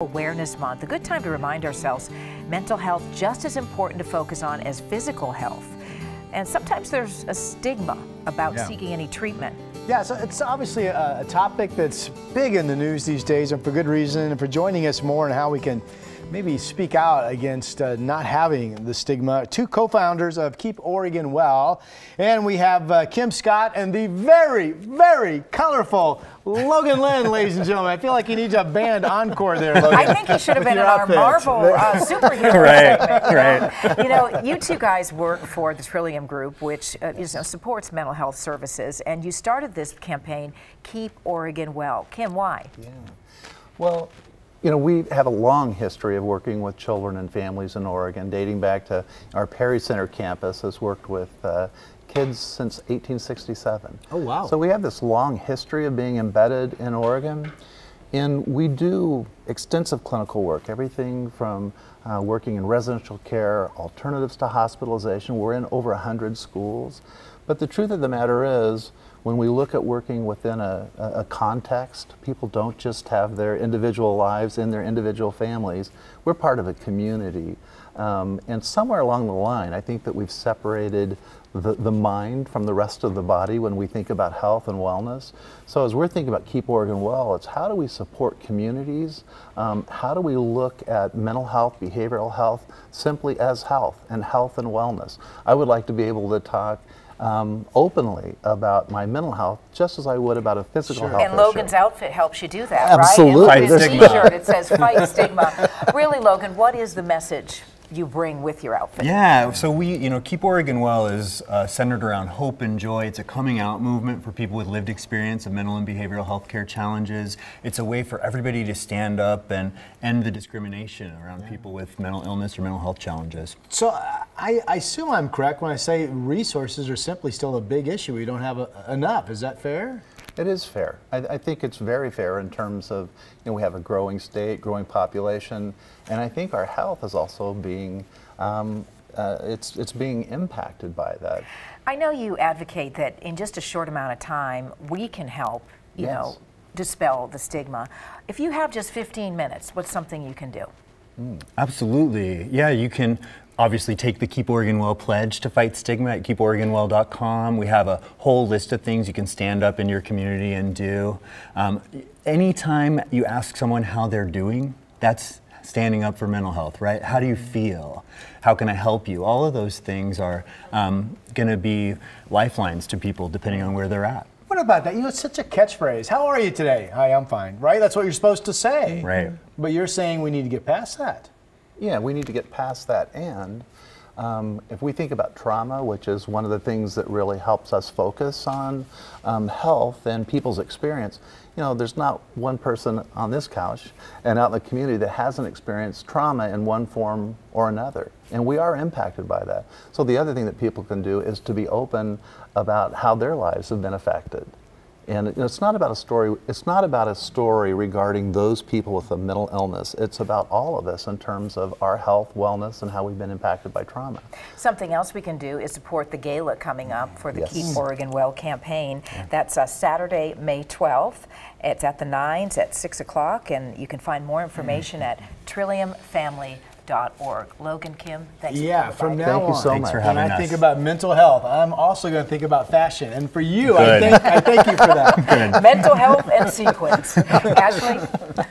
Awareness Month, a good time to remind ourselves mental health just as important to focus on as physical health. And sometimes there's a stigma about Yeah. seeking any treatment. Yeah, so it's obviously a, a topic that's big in the news these days, and for good reason. And for joining us more on how we can maybe speak out against uh, not having the stigma. Two co-founders of Keep Oregon Well, and we have uh, Kim Scott and the very, very colorful Logan Lynn, ladies and gentlemen. I feel like you need a band encore there, Logan. I think he should have been in our outfit. Marvel uh, superhero Right, segment. You know, you two guys work for the Trillium Group, which uh, is, you know, supports mental health services, and you started this campaign, Keep Oregon Well. Kim, why? Yeah. Well, you know, we have a long history of working with children and families in Oregon, dating back to our Parry Center campus has worked with uh, kids since 1867. Oh, wow. So we have this long history of being embedded in Oregon. And we do extensive clinical work, everything from uh, working in residential care, alternatives to hospitalization. We're in over 100 schools. But the truth of the matter is, when we look at working within a, a context, people don't just have their individual lives in their individual families. We're part of a community. Um, and somewhere along the line, I think that we've separated the, the mind from the rest of the body when we think about health and wellness. So, as we're thinking about Keep Oregon Well, it's how do we support communities? Um, how do we look at mental health, behavioral health, simply as health and health and wellness? I would like to be able to talk um, openly about my mental health just as I would about a physical Sure. health And issue. Logan's outfit helps you do that, Absolutely. right? And Fight his stigma. T-shirt, it says "Fight Stigma." Really, Logan, what is the message you bring with your outfit? Yeah, so we, you know, Keep Oregon Well is uh, centered around hope and joy. It's a coming out movement for people with lived experience of mental and behavioral health care challenges. It's a way for everybody to stand up and end the discrimination around people with mental illness or mental health challenges. So I, I assume I'm correct when I say resources are simply still a big issue. We don't have a, enough. Is that fair? It is fair. I, I think it's very fair in terms of, you know, we have a growing state, growing population, and I think our health is also being, um, uh, it's, it's being impacted by that. I know you advocate that in just a short amount of time, we can help, you Yes. know, dispel the stigma. If you have just 15 minutes, what's something you can do? Absolutely. Yeah, you can obviously take the Keep Oregon Well pledge to fight stigma at keeporegonwell.com. We have a whole list of things you can stand up in your community and do. Um, anytime you ask someone how they're doing, that's standing up for mental health, right? How do you feel? How can I help you? All of those things are um, going to be lifelines to people depending on where they're at. About that? You know, it's such a catchphrase. How are you today? Hi, I'm fine. Right? That's what you're supposed to say. Right. But you're saying we need to get past that. Yeah, we need to get past that. And um, if we think about trauma, which is one of the things that really helps us focus on um, health and people's experience, you know, there's not one person on this couch and out in the community that hasn't experienced trauma in one form or another. And we are impacted by that. So the other thing that people can do is to be open about how their lives have been affected. And you know, it's not about a story. It's not about a story regarding those people with a mental illness. It's about all of us in terms of our health, wellness, and how we've been impacted by trauma. Something else we can do is support the gala coming up for the Yes. Keep Oregon Well campaign. That's uh, Saturday, May 12th. It's at the Nines at 6 o'clock, and you can find more information at trilliumfamily.org. Logan, Kim, thanks Yeah, for from providing. now Thank you so Thanks much. for when having I us. think about mental health, I'm also going to think about fashion. And for you, I Good. thank, I thank you for that. Mental health and sequence. Ashley?